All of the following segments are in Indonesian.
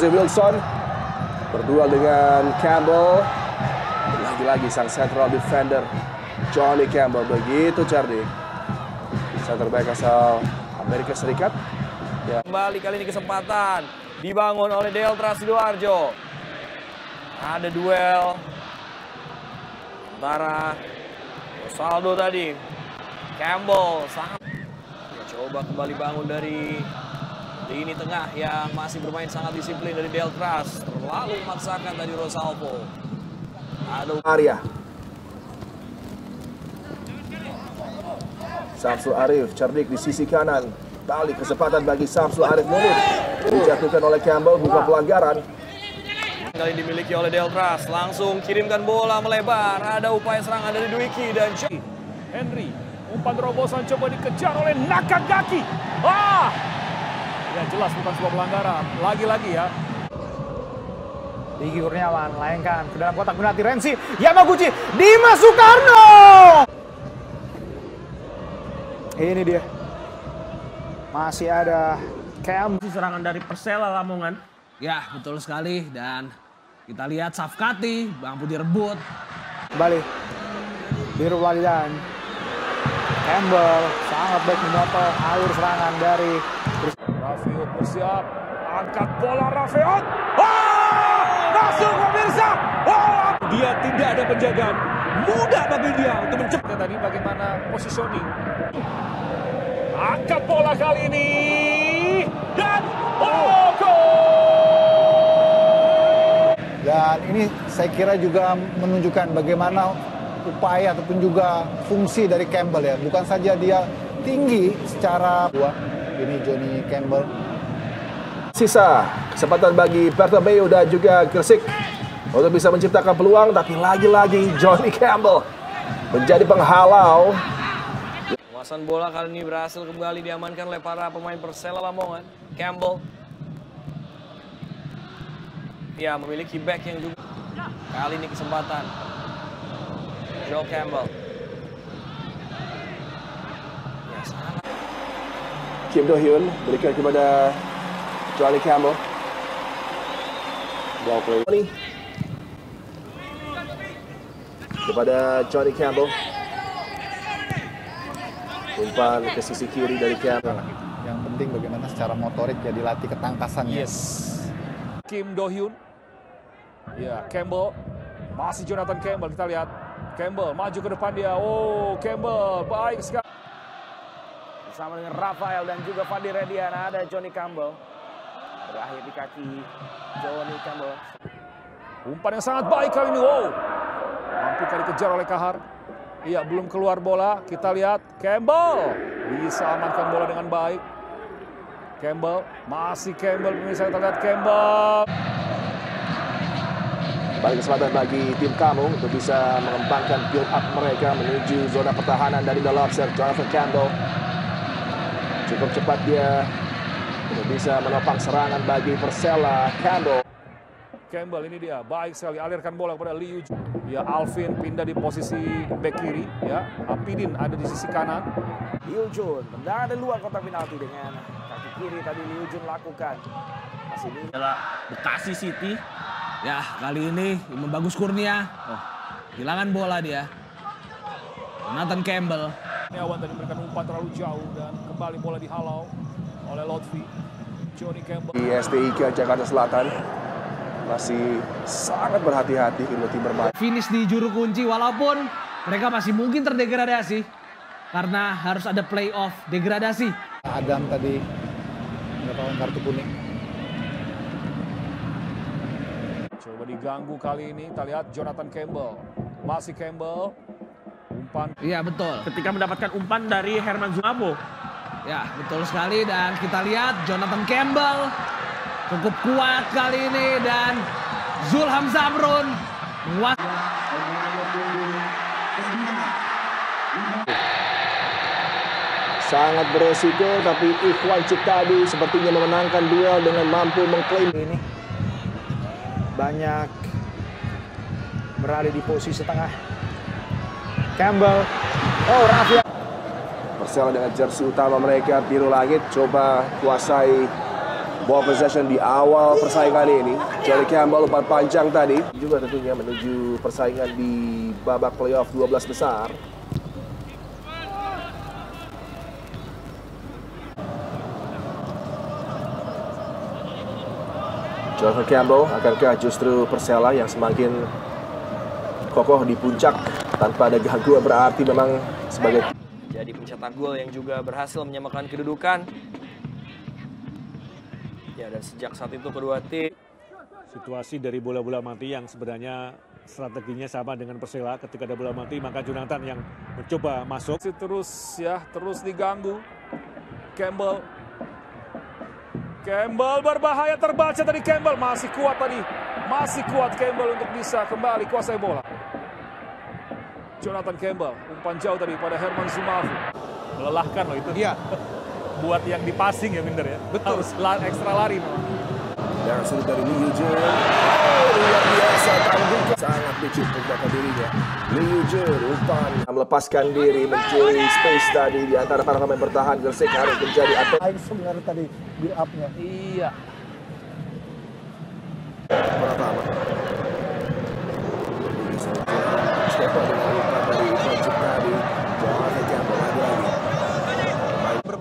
Jose Wilson berduel dengan Campbell. Lagi-lagi sang central defender Johnny Campbell begitu cerdik. Center back asal Amerika Serikat. Ya. Kembali kali ini kesempatan dibangun oleh Delta Sidoarjo. Ada duel antara Saldo tadi. Campbell sangat ya, coba kembali bangun dari lini tengah yang masih bermain sangat disiplin dari Deltras. Terlalu memaksakan tadi Rosalvo. Aduh. Arya. Samsul Arif cerdik di sisi kanan. Kali kesempatan bagi Samsul Arif Munir. Dijatuhkan oleh Campbell bukan pelanggaran. Kali dimiliki oleh Deltras. Langsung kirimkan bola melebar. Ada upaya serangan dari Dwiki dan Henry. Umpan terobosan coba dikejar oleh Nakagaki. Ah! Ya jelas bukan sebuah pelanggaran. Lagi-lagi ya. Diki Kurniawan layangkan ke dalam kotak penalti Rensi. Yamaguchi. Dimas Soekarno. Ini dia. Masih ada Cam. Serangan dari Persela Lamongan. Ya, betul sekali. Dan kita lihat Safkati mampu direbut. Kembali. Biru Walidan. Campbell sangat baik memotong alur serangan dari Rafiot bersiap. Angkat bola Rafiot. Oh! Masuk pemirsa. Oh! Dia tidak ada penjagaan. Mudah bagi dia untuk mencepat tadi bagaimana positioning. Angkat bola kali ini. Dan oh, Dan ini saya kira juga menunjukkan bagaimana upaya ataupun juga fungsi dari Campbell ya. Bukan saja dia tinggi secara ini Johnny Campbell. Sisa kesempatan bagi Pertabeu dan juga Gresik untuk bisa menciptakan peluang tapi lagi-lagi Johnny Campbell menjadi penghalau. Penguasaan bola kali ini berhasil kembali diamankan oleh para pemain Persela Lamongan. Campbell. Ya, memiliki back yang juga. Kali ini kesempatan. Joe Campbell. Ya, sangat. Kim Do Hyun berikan kepada Johnny Campbell. Ball play. Kepada Johnny Campbell. Umpan ke sisi kiri dari Campbell. Yang penting bagaimana secara motorik ya dilatih ketangkasannya. Yes. Kim Do Hyun. Ya, Campbell. Masih Jonathan Campbell kita lihat. Campbell maju ke depan dia. Oh, Campbell baik sekali. Bersama dengan Rafael dan juga Fadi Rediana ada Johnny Campbell. Berakhir di kaki Johnny Campbell. Umpan yang sangat baik kali ini. Wow. Mampu kali kejar oleh Kahar. Iya, belum keluar bola. Kita lihat Campbell bisa amankan bola dengan baik. Campbell, masih Campbell. Pemirsa kita lihat Campbell. Balik kesempatan bagi tim kamu untuk bisa mengembangkan build up mereka menuju zona pertahanan dari dalam set Jonathan Campbell. Cukup cepat dia untuk bisa menopang serangan bagi Persela Campbell. Campbell ini dia baik sekali alirkan bola kepada Liu Jun. Ya Alvin pindah di posisi back kiri ya. Apidin ada di sisi kanan. Liu Jun tendangan dari luar kotak penalti dengan kaki kiri tadi Liu Jun lakukan. Masih ini adalah Bekasi City. Ya kali ini Bagus Kurnia. Oh, hilangan bola dia. Nathan Campbell. Kurniawan tadi memberikan umpan terlalu jauh dan kembali bola dihalau oleh Lotfi. Johnny Campbell. Di STIK Jakarta Selatan masih sangat berhati-hati ini tim bermain. Finish di juru kunci walaupun mereka masih mungkin terdegradasi karena harus ada playoff degradasi. Adam tadi mendapatkan kartu kuning. Coba diganggu kali ini, kita lihat Jonathan Campbell. Masih Campbell. Umpan. Iya betul. Ketika mendapatkan umpan dari Herman Zumabo. Ya betul sekali dan kita lihat Jonathan Campbell cukup kuat kali ini dan Zulham Zamrun kuat. Sangat beresiko tapi Ikhwan Ciktadi sepertinya memenangkan duel dengan mampu mengklaim ini. Banyak berada di posisi tengah. Campbell. Oh, Rafia. Persela dengan jersey utama mereka biru langit coba kuasai ball possession di awal persaingan ini. Johnny Campbell umpan panjang tadi juga tentunya menuju persaingan di babak playoff 12 besar. Jonathan Campbell akankah justru Persela yang semakin kokoh di puncak tanpa ada gangguan berarti memang sebagai Jadi pencetak gol yang juga berhasil menyamakan kedudukan. Ya dan sejak saat itu kedua tim Situasi dari bola-bola mati yang sebenarnya strateginya sama dengan Persela. Ketika ada bola mati maka Jonathan yang mencoba masuk. Terus ya terus diganggu. Campbell. Campbell berbahaya terbaca tadi. Campbell masih kuat tadi. Masih kuat Campbell untuk bisa kembali kuasai bola Jonathan Campbell umpan jauh tadi pada Herman Zumafu melelahkan loh itu Iya. buat yang di passing ya Minder ya betul harus la- ekstra lari Darah sudut dari Lee Yujun. Oh, luar biasa tangguh sangat licin pergerakan dirinya. Lee Yujun umpan melepaskan diri mencuri space tadi di antara para pemain bertahan. Gersik harus menjadi atlet Baik sebenarnya tadi build up-nya. iya pertama. Siapa dengan umpan dari Project tadi? Jonathan Campbell lagi-lagi.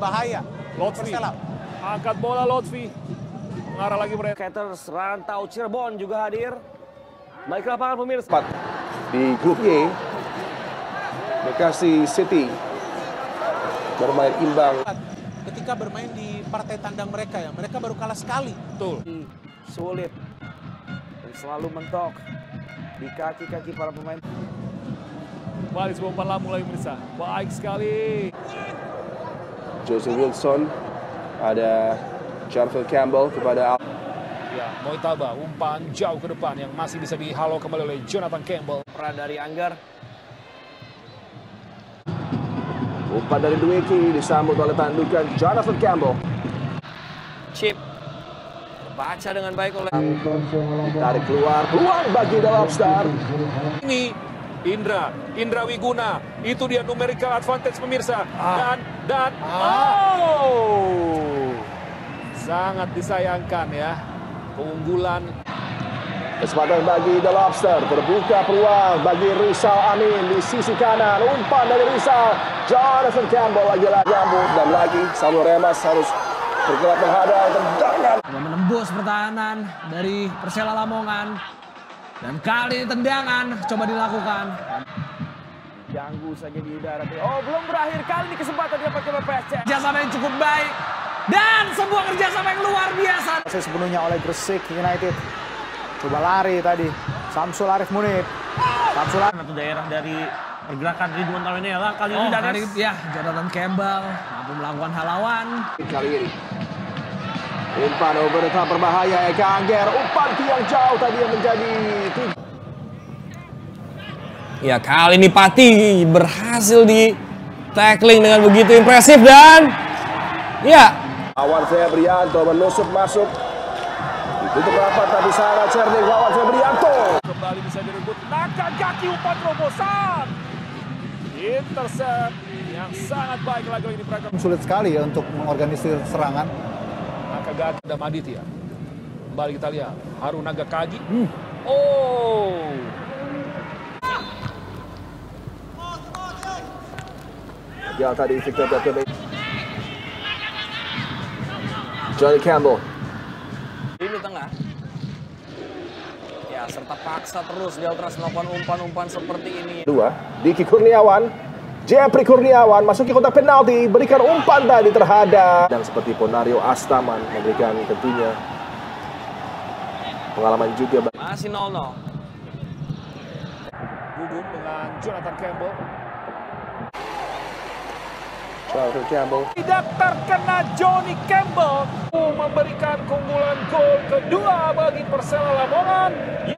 Berbahaya. Lotfi angkat bola Lotfi mengarah lagi mereka Caters Rantau Cirebon juga hadir. Baik lapangan pemirsa. Di grup Y. Bekasi City bermain imbang ketika bermain di partai tandang mereka ya. Mereka baru kalah sekali. betul Sulit. Dan selalu mentok di kaki-kaki para pemain. Umpan lambung lagi pemirsa. Baik sekali. Jose Wilson, ada Jonathan Campbell kepada Al Ya, Moitaba umpan jauh ke depan yang masih bisa dihalau kembali oleh Jonathan Campbell. Peran dari Anggar. umpan dari Dwiki disambut oleh tandukan Jonathan Campbell. Chip. Terbaca dengan baik oleh Tarik keluar, peluang bagi The Lobster. Ini Indra, Indra Wiguna. Itu dia numerical advantage pemirsa. Dan, dan, oh! Sangat disayangkan ya. Keunggulan Kesempatan bagi The Lobster, terbuka peluang bagi Rizal Amin di sisi kanan. Umpan dari Rizal, Jonathan Campbell lagi-lagi nyambut dan lagi Samuel Remas harus bergerak menghadang tendangan. Menembus pertahanan dari Persela Lamongan. Dan kali ini tendangan coba dilakukan. ganggu saja di udara. Oh, belum berakhir kali ini kesempatan didapat oleh PSC. Kerjasama yang cukup baik. Dan sebuah kerjasama yang luar biasa. Saya sepenuhnya oleh Gresik United. Coba lari tadi. Samsul Arif Munib. Samsul Arif. Satu daerah dari pergerakan Ridwan Tawenela kali ini Oh, hari ya Jonathan Campbell mampu melakukan halawan. Kali ini. Umpan over the top berbahaya Eka Angger. Umpan tiang jauh tadi yang menjadi. Ya kali ini Pati berhasil di tackling dengan begitu impresif dan ya Awan Febrianto menusuk masuk. Ditutup rapat tapi sangat cerdik lawan Febrianto. kembali bisa direbut. Nakan kaki umpan terobosan. Intercept yang sangat baik lagi-lagi di peragam. Sulit sekali ya untuk mengorganisir serangan. Nakagaki dan Maditya. Kembali kita lihat. Haru Nagakagi. Oh. Yang tadi Victor Bekeme. Johnny Campbell. ini tengah. Ya serta paksa terus Deltras melakukan umpan-umpan seperti ini. Dua. Diki Kurniawan. Jeffrey Kurniawan masuki kotak penalti. Berikan umpan tadi terhadap. Dan seperti Ponario Astaman memberikan tentunya pengalaman juga. Masih 0-0. Gugum dengan Jonathan Campbell. Jonathan Campbell. Tidak terkena Johnny Campbell memberikan keunggulan gol kedua bagi Persela Lamongan